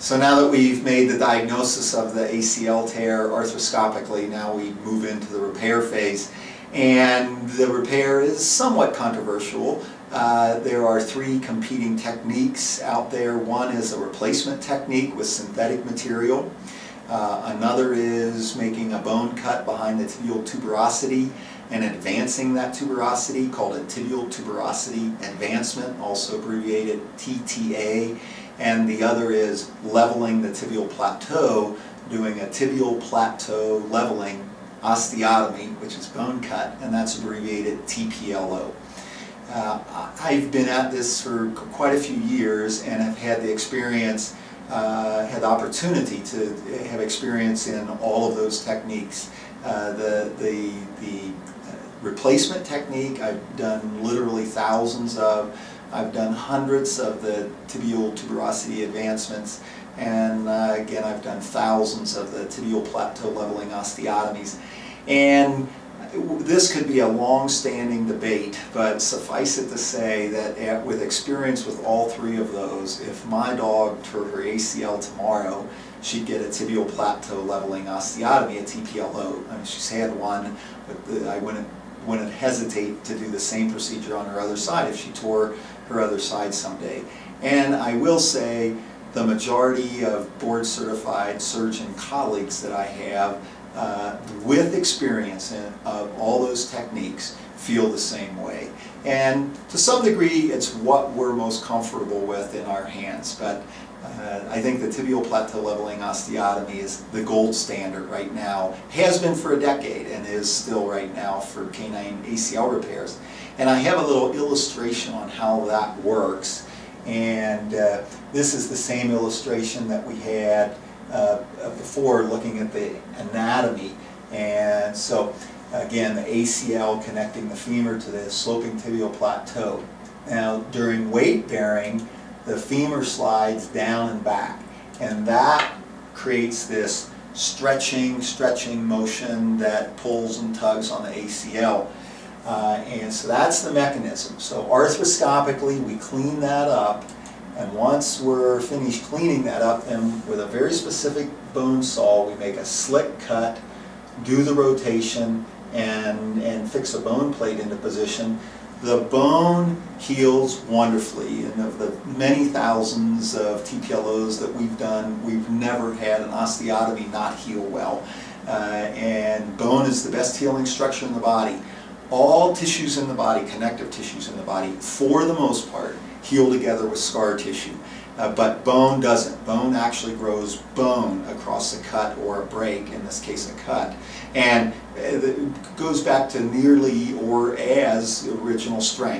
So now that we've made the diagnosis of the ACL tear arthroscopically, now we move into the repair phase. And the repair is somewhat controversial. Uh, there are three competing techniques out there. One is a replacement technique with synthetic material. Uh, another is making a bone cut behind the tibial tuberosity and advancing that tuberosity called a tibial tuberosity advancement, also abbreviated TTA. And the other is leveling the tibial plateau, doing a tibial plateau leveling osteotomy, which is bone cut, and that's abbreviated TPLO. Uh, I've been at this for quite a few years and have had the experience, uh, had the opportunity to have experience in all of those techniques. Uh, the, the, the replacement technique I've done literally thousands of. I've done hundreds of the tibial tuberosity advancements and uh, again I've done thousands of the tibial plateau leveling osteotomies. And this could be a long-standing debate, but suffice it to say that at, with experience with all three of those, if my dog tore her ACL tomorrow, she'd get a tibial plateau leveling osteotomy, a TPLO. I mean, she's had one, but I wouldn't, wouldn't hesitate to do the same procedure on her other side if she tore her other side someday. And I will say the majority of board certified surgeon colleagues that I have uh, with experience of all those techniques feel the same way. And to some degree, it's what we're most comfortable with in our hands. But uh, I think the tibial plateau leveling osteotomy is the gold standard right now, has been for a decade and is still right now for canine ACL repairs. And I have a little illustration on how that works. And uh, this is the same illustration that we had uh, before looking at the anatomy. And so again, the ACL connecting the femur to the sloping tibial plateau. Now during weight bearing, the femur slides down and back. And that creates this stretching, stretching motion that pulls and tugs on the ACL. Uh, and so that's the mechanism. So arthroscopically, we clean that up and once we're finished cleaning that up, then with a very specific bone saw, we make a slick cut, do the rotation, and, and fix a bone plate into position. The bone heals wonderfully, and of the many thousands of TPLOs that we've done, we've never had an osteotomy not heal well. Uh, and bone is the best healing structure in the body. All tissues in the body, connective tissues in the body, for the most part, heal together with scar tissue. Uh, but bone doesn't. Bone actually grows bone across a cut or a break, in this case a cut. And uh, it goes back to nearly or as the original strength.